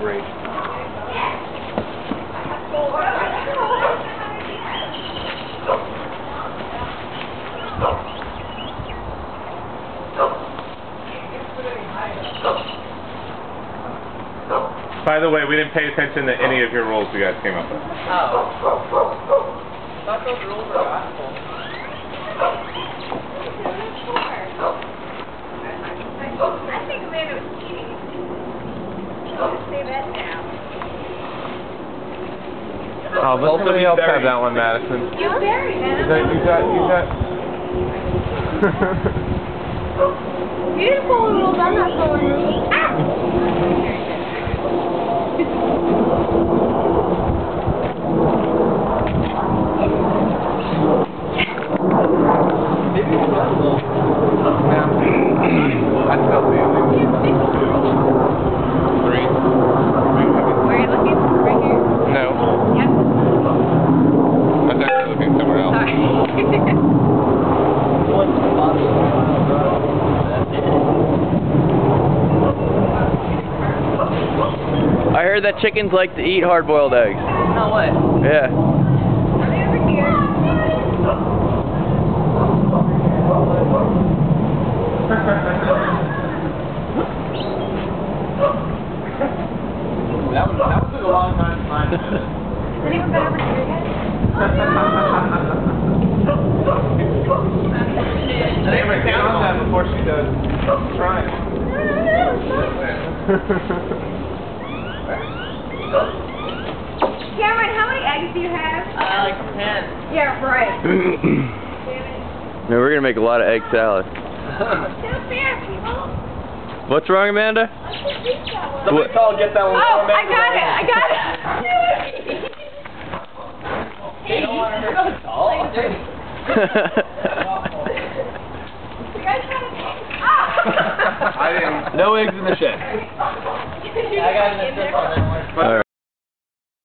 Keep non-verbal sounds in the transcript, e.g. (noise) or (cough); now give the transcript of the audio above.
Great. By the way, we didn't pay attention to any of your rules you guys came up with. Oh. Those rules were gospel. I think Amanda was cheating. Just say that now. Oh, let somebody else have that one, Madison. You buried You got, you got, you got. You didn't follow the rules, I'm not following the rules. Ah! Maybe it's not a little. I'd still see it. Three. Where are you looking? Right here? No. Yep. I was actually looking somewhere else. Sorry. What's the bottom? That's I heard that chickens like to eat hard-boiled eggs. No way. Yeah. Are they over here? That was, that took a long time to find. Has anyone been over here yet? Amber, get on that before she does. Try. (laughs) do you have? I like ten. Yeah, right. (clears throat) Man, we're gonna make a lot of egg salad. Still fair, people. What's wrong, Amanda? Somebody call get that one. Oh, I got it. I got it. They don't want to tall. You guys got it. Ah! I didn't. no eggs in the shed. (laughs) I got an assist on that one. All right.